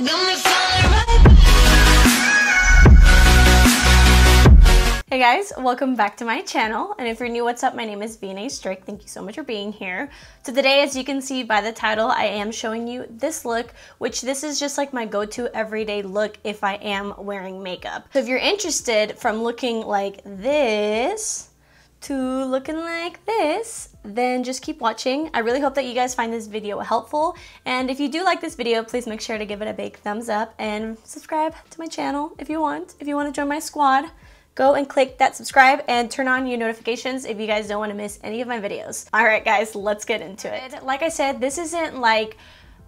Hey guys, welcome back to my channel. And if you're new, what's up? My name is Vianney Strick. Thank you so much for being here. So today, as you can see by the title, I am showing you this look, which this is just like my go-to everyday look if I am wearing makeup. So if you're interested from looking like this to looking like this, then just keep watching. I really hope that you guys find this video helpful. And if you do like this video, please make sure to give it a big thumbs up and subscribe to my channel if you want. If you want to join my squad, go and click that subscribe and turn on your notifications if you guys don't want to miss any of my videos. All right, guys, let's get into it. Like I said, this isn't like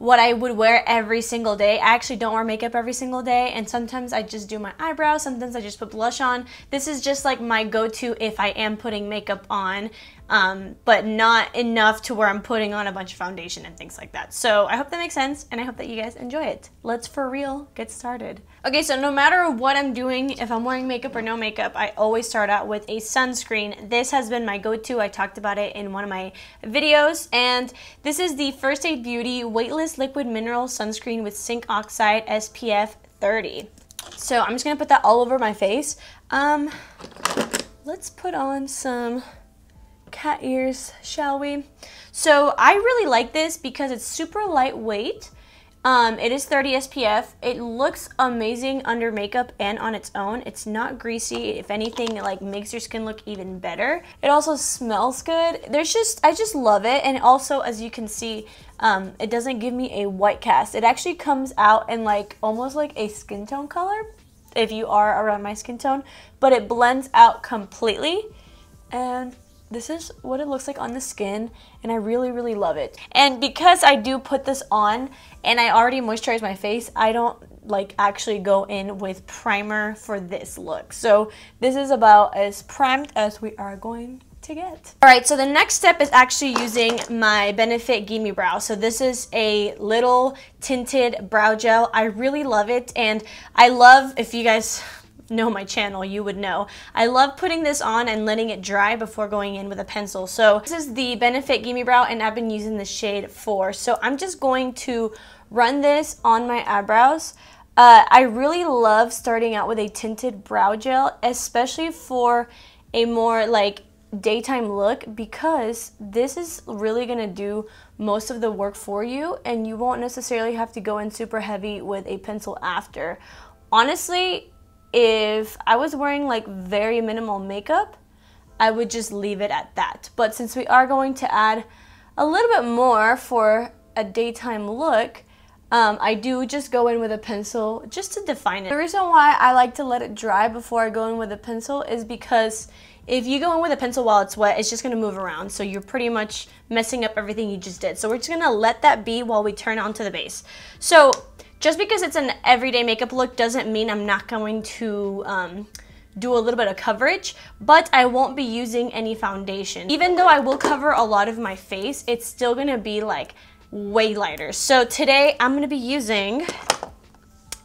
what I would wear every single day. I actually don't wear makeup every single day, and sometimes I just do my eyebrows, sometimes I just put blush on. This is just like my go to if I am putting makeup on um, but not enough to where I'm putting on a bunch of foundation and things like that. So I hope that makes sense and I hope that you guys enjoy it. Let's for real get started. Okay, so no matter what I'm doing, if I'm wearing makeup or no makeup, I always start out with a sunscreen. This has been my go-to. I talked about it in one of my videos and this is the First Aid Beauty Weightless Liquid Mineral Sunscreen with Zinc Oxide SPF 30. So I'm just gonna put that all over my face. Um, let's put on some cat ears, shall we? So I really like this because it's super lightweight. Um, it is 30 SPF. It looks amazing under makeup and on its own. It's not greasy. If anything, it like makes your skin look even better. It also smells good. There's just, I just love it. And also, as you can see, um, it doesn't give me a white cast. It actually comes out in like almost like a skin tone color if you are around my skin tone, but it blends out completely. And this is what it looks like on the skin and I really really love it and because I do put this on and I already moisturize my face I don't like actually go in with primer for this look so this is about as primed as we are going to get. Alright, so the next step is actually using my Benefit Gimme Brow. So this is a little tinted brow gel. I really love it and I love, if you guys know my channel, you would know. I love putting this on and letting it dry before going in with a pencil. So this is the Benefit Gimme Brow and I've been using the shade 4. So I'm just going to run this on my eyebrows. Uh, I really love starting out with a tinted brow gel, especially for a more like daytime look because this is really going to do most of the work for you and you won't necessarily have to go in super heavy with a pencil after. Honestly, if I was wearing like very minimal makeup, I would just leave it at that. But since we are going to add a little bit more for a daytime look, um, I do just go in with a pencil just to define it. The reason why I like to let it dry before I go in with a pencil is because if you go in with a pencil while it's wet, it's just gonna move around. So you're pretty much messing up everything you just did. So we're just gonna let that be while we turn onto the base. So just because it's an everyday makeup look doesn't mean I'm not going to um, do a little bit of coverage, but I won't be using any foundation. Even though I will cover a lot of my face, it's still gonna be like way lighter. So today I'm gonna be using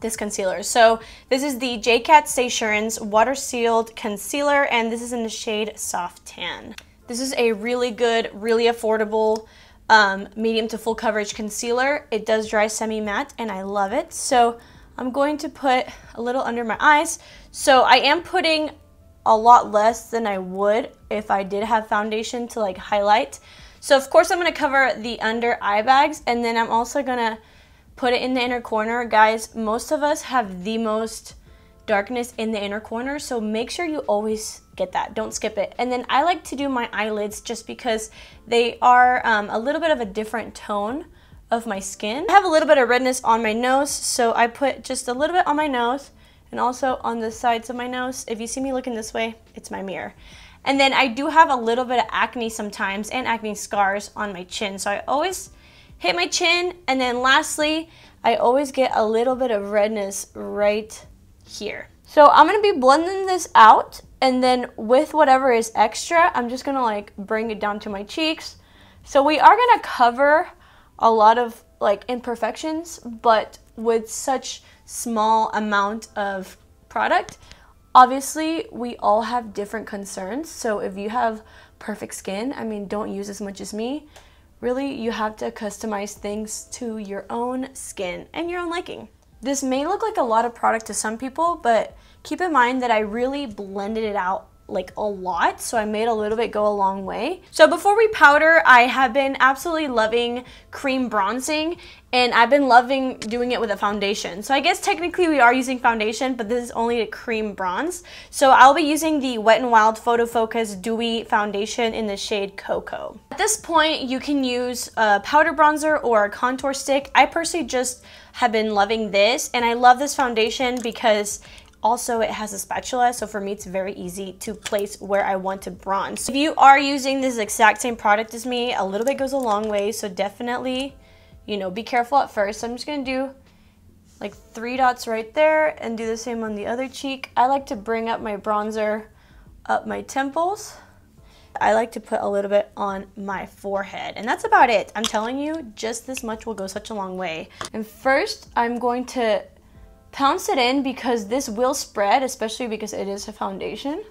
this concealer. So this is the JCat Staysurance Water Sealed Concealer, and this is in the shade Soft Tan. This is a really good, really affordable um, medium to full coverage concealer. It does dry semi-matte and I love it. So I'm going to put a little under my eyes. So I am putting a lot less than I would if I did have foundation to like highlight. So of course I'm going to cover the under eye bags and then I'm also going to put it in the inner corner. Guys, most of us have the most darkness in the inner corner, so make sure you always get that. Don't skip it. And then I like to do my eyelids just because they are um, a little bit of a different tone of my skin. I have a little bit of redness on my nose, so I put just a little bit on my nose and also on the sides of my nose. If you see me looking this way, it's my mirror. And then I do have a little bit of acne sometimes and acne scars on my chin. So I always hit my chin. And then lastly, I always get a little bit of redness right here. So I'm gonna be blending this out and then with whatever is extra, I'm just gonna like bring it down to my cheeks. So we are gonna cover a lot of like imperfections, but with such small amount of product, obviously we all have different concerns. So if you have perfect skin, I mean, don't use as much as me. Really, you have to customize things to your own skin and your own liking. This may look like a lot of product to some people, but keep in mind that I really blended it out like a lot so I made a little bit go a long way. So before we powder I have been absolutely loving cream bronzing and I've been loving doing it with a foundation. So I guess technically we are using foundation but this is only a cream bronze. So I'll be using the Wet n Wild Photo Focus Dewy Foundation in the shade Cocoa. At this point you can use a powder bronzer or a contour stick. I personally just have been loving this and I love this foundation because also, it has a spatula, so for me it's very easy to place where I want to bronze. If you are using this exact same product as me, a little bit goes a long way, so definitely, you know, be careful at first. I'm just gonna do like three dots right there and do the same on the other cheek. I like to bring up my bronzer up my temples. I like to put a little bit on my forehead and that's about it. I'm telling you, just this much will go such a long way. And first, I'm going to Pounce it in because this will spread, especially because it is a foundation.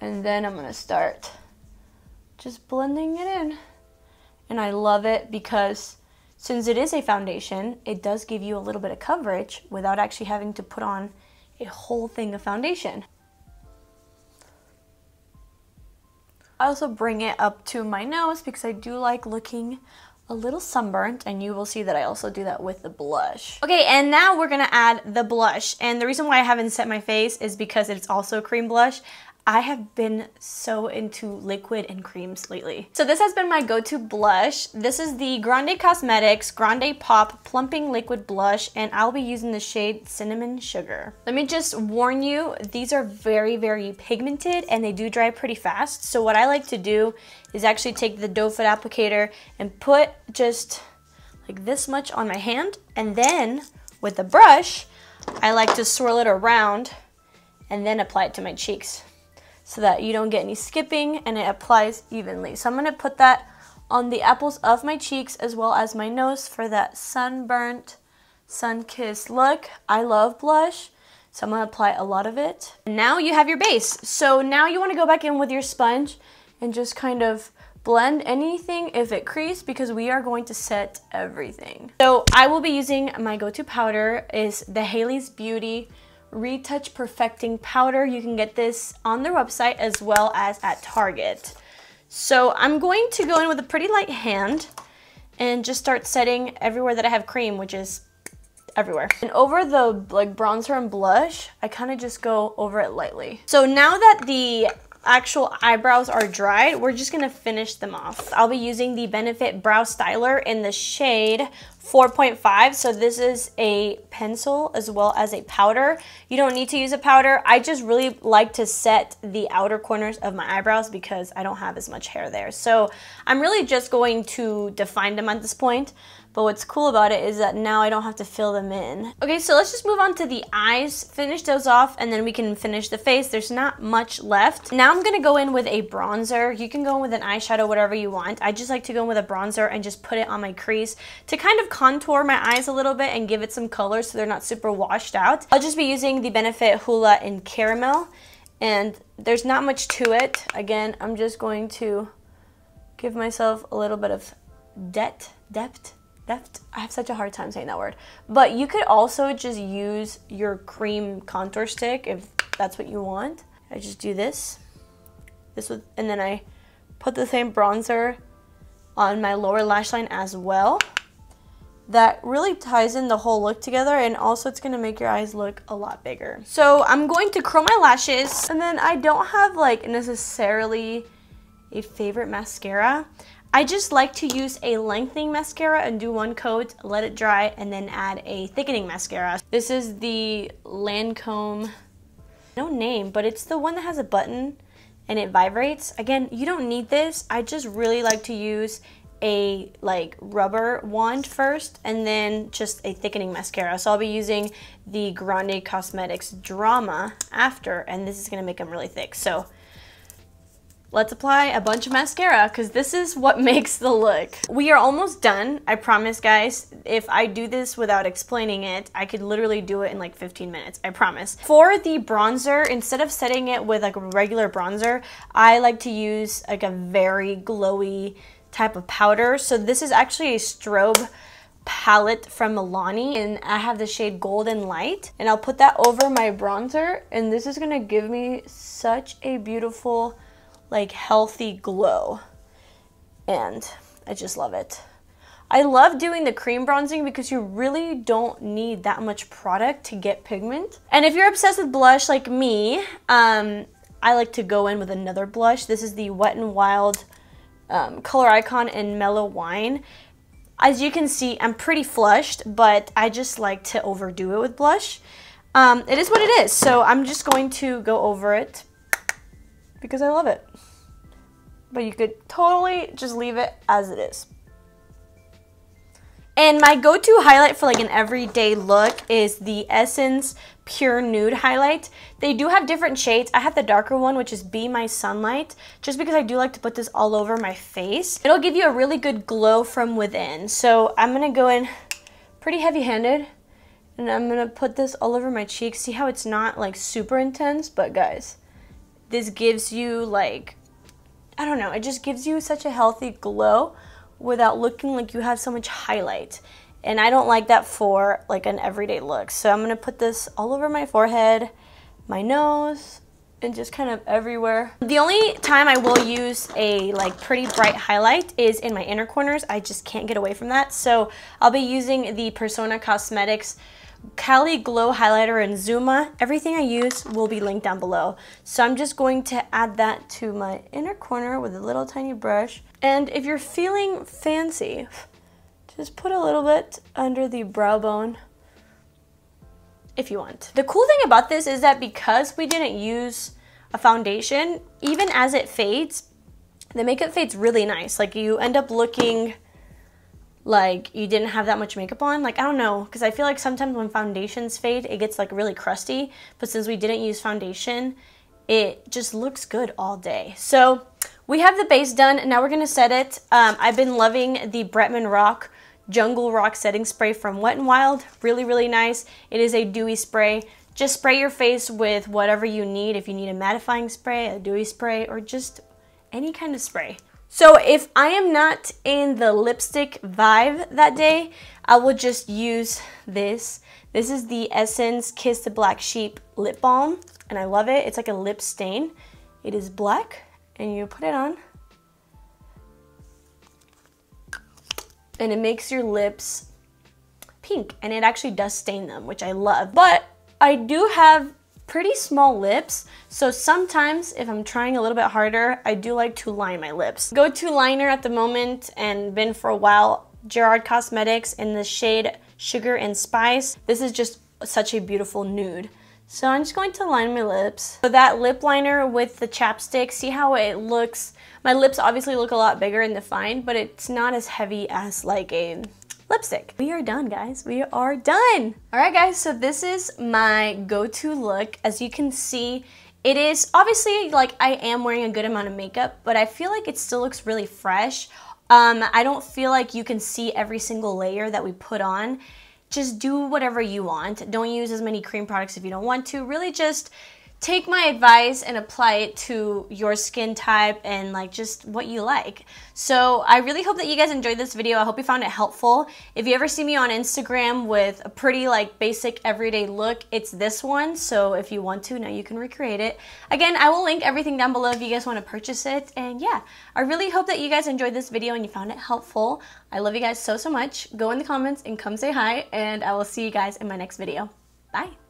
And then I'm gonna start just blending it in. And I love it because since it is a foundation, it does give you a little bit of coverage without actually having to put on a whole thing of foundation. I also bring it up to my nose because I do like looking a little sunburnt and you will see that I also do that with the blush. Okay, and now we're gonna add the blush. And the reason why I haven't set my face is because it's also a cream blush. I have been so into liquid and creams lately. So this has been my go-to blush. This is the Grande Cosmetics Grande Pop Plumping Liquid Blush and I'll be using the shade Cinnamon Sugar. Let me just warn you, these are very, very pigmented and they do dry pretty fast. So what I like to do is actually take the doe foot applicator and put just like this much on my hand and then with the brush, I like to swirl it around and then apply it to my cheeks so that you don't get any skipping and it applies evenly. So I'm gonna put that on the apples of my cheeks as well as my nose for that sunburnt, sun-kissed look. I love blush, so I'm gonna apply a lot of it. Now you have your base. So now you wanna go back in with your sponge and just kind of blend anything if it creased because we are going to set everything. So I will be using my go-to powder is the Haley's Beauty Retouch Perfecting Powder. You can get this on their website as well as at Target. So I'm going to go in with a pretty light hand and just start setting everywhere that I have cream, which is everywhere. And over the like bronzer and blush, I kind of just go over it lightly. So now that the actual eyebrows are dried, we're just gonna finish them off. I'll be using the Benefit Brow Styler in the shade 4.5. So this is a pencil as well as a powder. You don't need to use a powder. I just really like to set the outer corners of my eyebrows because I don't have as much hair there. So I'm really just going to define them at this point. But what's cool about it is that now I don't have to fill them in. Okay, so let's just move on to the eyes, finish those off, and then we can finish the face. There's not much left. Now I'm gonna go in with a bronzer. You can go in with an eyeshadow, whatever you want. I just like to go in with a bronzer and just put it on my crease to kind of contour my eyes a little bit and give it some color so they're not super washed out. I'll just be using the Benefit Hoola in Caramel and there's not much to it. Again, I'm just going to give myself a little bit of depth, depth, I have such a hard time saying that word. But you could also just use your cream contour stick if that's what you want. I just do this, this with, and then I put the same bronzer on my lower lash line as well. That really ties in the whole look together and also it's gonna make your eyes look a lot bigger. So I'm going to curl my lashes and then I don't have like necessarily a favorite mascara. I just like to use a lengthening mascara and do one coat, let it dry, and then add a thickening mascara. This is the Lancome, no name, but it's the one that has a button and it vibrates. Again, you don't need this. I just really like to use a like rubber wand first and then just a thickening mascara. So I'll be using the Grande Cosmetics Drama after and this is to make them really thick. So let's apply a bunch of mascara because this is what makes the look. We are almost done. I promise guys, if I do this without explaining it, I could literally do it in like 15 minutes, I promise. For the bronzer, instead of setting it with like a regular bronzer, I like to use like a very glowy type of powder. So this is actually a strobe palette from Milani and I have the shade Golden Light and I'll put that over my bronzer and this is gonna give me such a beautiful like healthy glow and I just love it. I love doing the cream bronzing because you really don't need that much product to get pigment. And if you're obsessed with blush like me, um, I like to go in with another blush. This is the Wet n Wild um, Color Icon in Mellow Wine. As you can see, I'm pretty flushed, but I just like to overdo it with blush. Um, it is what it is, so I'm just going to go over it because I love it. But you could totally just leave it as it is. And my go-to highlight for like an everyday look is the Essence Pure Nude highlight. They do have different shades. I have the darker one, which is Be My Sunlight, just because I do like to put this all over my face. It'll give you a really good glow from within. So I'm gonna go in pretty heavy-handed, and I'm gonna put this all over my cheeks. See how it's not like super intense, but guys, this gives you like, I don't know, it just gives you such a healthy glow without looking like you have so much highlight. And I don't like that for like an everyday look. So I'm gonna put this all over my forehead, my nose, and just kind of everywhere. The only time I will use a like pretty bright highlight is in my inner corners. I just can't get away from that. So I'll be using the Persona Cosmetics Cali Glow Highlighter in Zuma. Everything I use will be linked down below. So I'm just going to add that to my inner corner with a little tiny brush. And if you're feeling fancy, just put a little bit under the brow bone if you want. The cool thing about this is that because we didn't use a foundation, even as it fades, the makeup fades really nice. Like you end up looking like you didn't have that much makeup on. Like, I don't know, because I feel like sometimes when foundations fade, it gets like really crusty. But since we didn't use foundation, it just looks good all day. So we have the base done. And now we're to set it. Um, I've been loving the Bretman Rock Jungle Rock setting spray from Wet n Wild. Really, really nice. It is a dewy spray. Just spray your face with whatever you need. If you need a mattifying spray, a dewy spray, or just any kind of spray. So if I am not in the lipstick vibe that day, I will just use this. This is the Essence Kiss the Black Sheep Lip Balm, and I love it. It's like a lip stain. It is black, and you put it on. And it makes your lips pink, and it actually does stain them, which I love. But I do have pretty small lips, so sometimes if I'm trying a little bit harder, I do like to line my lips. Go-to liner at the moment and been for a while, Gerard Cosmetics in the shade Sugar and Spice. This is just such a beautiful nude. So I'm just going to line my lips. So that lip liner with the chapstick, see how it looks? My lips obviously look a lot bigger and defined, but it's not as heavy as like a lipstick. We are done, guys. We are done. All right, guys, so this is my go-to look. As you can see, it is obviously like I am wearing a good amount of makeup, but I feel like it still looks really fresh. Um, I don't feel like you can see every single layer that we put on. Just do whatever you want. Don't use as many cream products if you don't want to. Really just take my advice and apply it to your skin type and like just what you like. So I really hope that you guys enjoyed this video. I hope you found it helpful. If you ever see me on Instagram with a pretty like basic everyday look, it's this one. So if you want to, now you can recreate it. Again, I will link everything down below if you guys want to purchase it. And yeah, I really hope that you guys enjoyed this video and you found it helpful. I love you guys so, so much. Go in the comments and come say hi and I will see you guys in my next video. Bye.